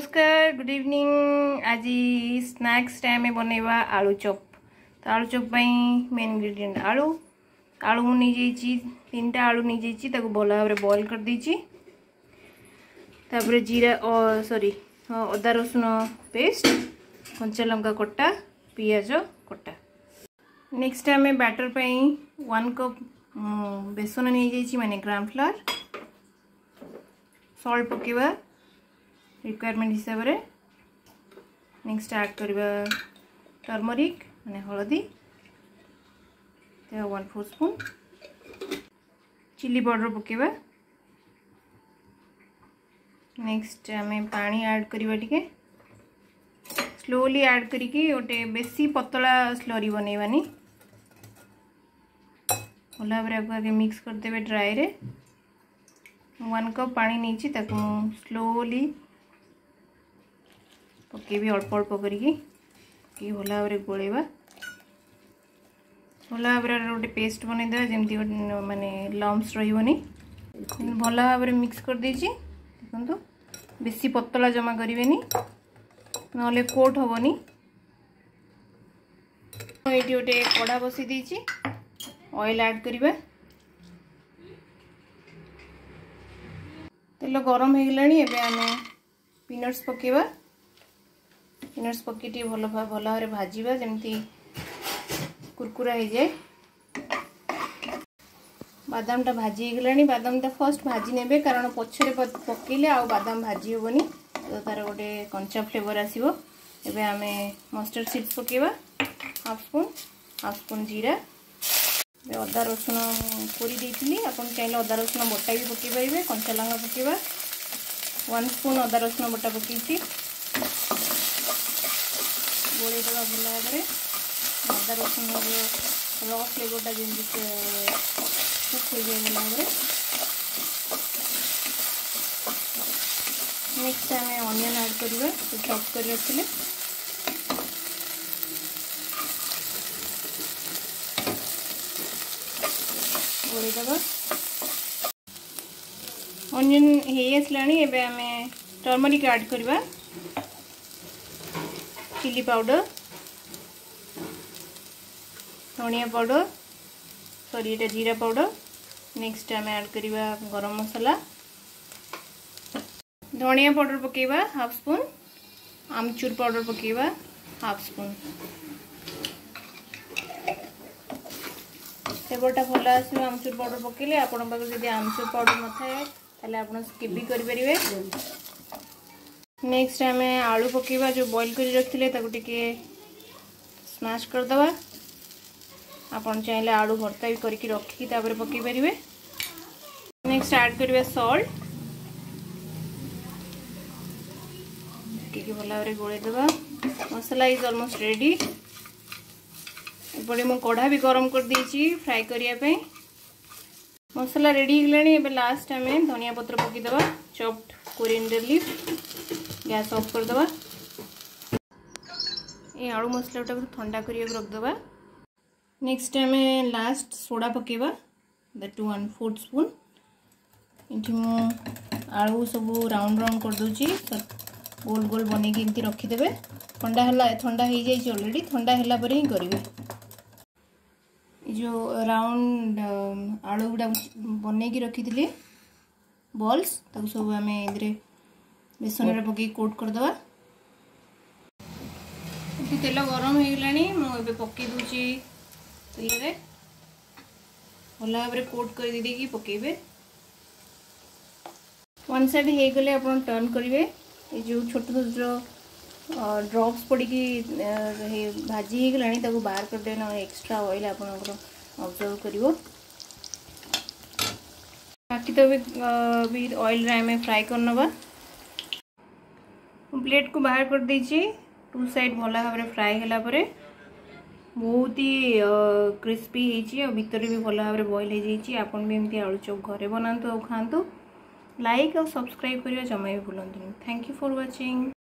नमस्कार good evening आज snacks time बनवा आलु चप तो आलु चप मेन इनग्रीडियंट आलु आलु तीन टा आलु नहीं जाइए भल भाव बॉइल कर देपर जीरा ओ सॉरी अदा रसुण पेस्ट कंचा लंका कटा पिज कटा नेक्स्ट आम बैटर पर वन कप बेसन नहीं जाने ग्राम फ्लोर सल्ट पकवा रिक्वयरमेंट हिसाब से नेक्स्ट आड करवा टर्मरिक मैंने हलदी one four spoon chilli powder पक नेक्स्ट आम पा आड करवा टे स्लोली आड करके गोटे बेसी पतला स्लोरी बनवानी भल भाव आगे मिक्स करदे ड्राए रे वन कप पानी नहीं स्लोली ଟିକେ ବି ଅଳ୍ପ ଅଳ୍ପ କରିକି ଟିକେ ଭଲ ଭାବରେ ଗୋଳେଇବା ଭଲ ଭାବରେ ଗୋଟେ ପେଷ୍ଟ ବନେଇଦେବା ଯେମିତି ଗୋଟେ ମାନେ ଲମ୍ସ ରହିବନି ଭଲ ଭାବରେ ମିକ୍ସ କରିଦେଇଛି ଦେଖନ୍ତୁ ବେଶୀ ପତଳା ଜମା କରିବେନି ନହେଲେ କୋଟ୍ ହେବନି ଏଇଠି ଗୋଟେ କଡ଼ା ବସାଇ ଦେଇଛି ଅଏଲ୍ ଆଡ଼୍ କରିବା ତେଲ ଗରମ ହୋଇଗଲାଣି ଏବେ ଆମେ ପିନଟ୍ସ ପକାଇବା পিনটস ପକେଇ ଟିକେ ଭଲ ଭଲ ଭାବରେ ଭାଜିବା ଯେମିତି କୁରକୁରା ହେଇଯାଏ ବାଦାମଟା ଭାଜି ହେଇଗଲାଣି ବାଦାମଟା ଫାର୍ଷ୍ଟ ଭାଜି ନେବେ କାରଣ ପଛରେ ପକେଇଲେ ଆଉ ବାଦାମ ଭାଜି ହେବନି ତ ତା'ର ଗୋଟେ କଞ୍ଚା ଫ୍ଲେଭର୍ ଆସିବ ଏବେ ଆମେ ମଷ୍ଟର୍ଡ଼ ସିଡ଼୍ସ ପକେଇବା ହାଫ୍ ସ୍ପୁନ୍ ହାଫ୍ ସ୍ପୁନ୍ ଜିରା ଏବେ ଅଦା ରସୁଣ କୋରି ଦେଇଥିଲି ଆପଣ ଚାହିଁଲେ ଅଦା ରସୁଣ ବଟା ବି ପକେଇ ପାରିବେ କଞ୍ଚା ଲଙ୍କା ପକେଇବା ୱାନ୍ ସ୍ପୁନ୍ ଅଦା ରସୁଣ ବଟା ପକେଇଛି गोल भल भाव अदा रसुण रफ्ले गोटा जमी सुखे नेक्स्ट आम अनियन आड कर चप कर रखिले गोल अनियन हो टर्मरिक आड करवा চিলি পাউডার ধনিয়া পাউডার সরি এটা জিরা পাউডার নেক্সট আমি আড করা গরম মশলা ধনিয়া পাউডার পকাইবা হাফ স্পুন আমচুর পাউডার পকাইবা হাফ স্পুন ফ্লেভরটা ভাল আসবে আমচুর পাউডার পকাইলে আপনার পাখে যদি আমচুর পাউডার নথায় তাহলে আপনার স্কিপ বি করে ନେକ୍ସଟ ଆମେ ଆଳୁ ପକାଇବା ଯେଉଁ ବଏଲ୍ କରି ରଖିଥିଲେ ତାକୁ ଟିକେ ସ୍ମାସ୍ କରିଦେବା ଆପଣ ଚାହିଁଲେ ଆଳୁ ଭର୍ତ୍ତା ବି କରିକି ରଖିକି ତାପରେ ପକାଇ ପାରିବେ ନେକ୍ସଟ ଆଡ଼୍ କରିବା ସଲ୍ଟ ଟିକେ ଭଲ ଭାବରେ ଗୋଳେଇଦେବା ମସଲା ଇଜ୍ ଅଲମୋଷ୍ଟ ରେଡ଼ି ଏପଟେ ମୁଁ କଢ଼ା ବି ଗରମ କରିଦେଇଛି ଫ୍ରାଏ କରିବା ପାଇଁ ମସଲା ରେଡ଼ି ହେଇଗଲାଣି ଏବେ ଲାଷ୍ଟ ଆମେ ଧନିଆ ପତ୍ର ପକାଇଦେବା ଚପ୍ଡ କୋରିଏଣ୍ଡର ଲିଫ୍ ꪖꯁ ɒପꯄ ᱫᱚৱᱟ ᱮ ᱟᱲᱩ ᱢᱚᱥᱞᱮ ᱚᱴᱟ ᱠᱚ ᱴᱷᱚᱸᱰᱟ ᱠᱚᱨᱤᱭᱮ ᱨᱚᱯ ᱫᱚৱᱟ ᱱᱮᱠᱥᱴ ᱴᱟᱭᱤᱢᱮ ᱞᱟᱥᱴ ᱥᱚᱲᱟ ᱯᱚᱠᱮᱣᱟ ᱫᱟ 2 ᱟᱱᱰ 4 ᱥᱯᱩᱱ ᱤᱱᱛᱤᱢᱚ ᱟᱨᱩ ᱥᱚᱵᱚ ᱨᱟᱣᱩᱱᱰ ᱨᱟᱣᱩᱱᱰ ᱠᱚᱨ ᱫᱩᱪᱤ ᱵᱚᱞ ᱵᱚᱞ ᱵᱚᱱᱮᱜᱤ ᱤᱱᱛᱤ ᱨᱟᱠᱷᱤ ᱫᱮᱵᱮ ᱠᱚᱸᱰᱟ ᱦᱟᱞᱟ ᱮ ᱴᱷᱚᱸᱰᱟ ᱦᱮᱡ ᱜᱮᱭᱟ ᱡᱮ ᱚᱞᱨᱮᱰᱤ ᱴᱷᱚᱸᱰᱟ ᱦᱮᱞᱟ ᱯᱚᱨᱮ ᱦᱤ ᱠᱚᱨᱤᱵᱮ बेसन पक कोट कर दबा तेल गरम हो पकईदी तेल भाव कोट कर दे पकड़ टर्न करेंगे ये जो छोट छोट ड्रप्स पड़ी भाजी होगला बाहर करदे ना एक्सट्रा अएल आपर अबजर्व कर बाकी तो अभी अएल फ्राए कर প্লেট কু বাহার করেদি টু সাইড ভাল ভাবে ফ্রাই হলাপরে ବହୁତ ହି କ୍ରିସ୍ପି ହେଇଛି ଆଉ ଭିତରେ ବି ଭଲ ଭାବରେ ବଏଲ୍ ହେଇଯାଇଛି ଆପଣ ବି ଏମିତି ଆଳୁ ଚପ୍ ଘରେ ବନାନ୍ତୁ ଆଉ ଖାଆନ୍ତୁ ଲାଇକ୍ ଆଉ ସବସ୍କ୍ରାଇବ୍ କରିବା ଜମା ବି ଭୁଲନ୍ତୁନି ଥ୍ୟାଙ୍କ ୟୁ ଫର୍ ୱାଚିଂ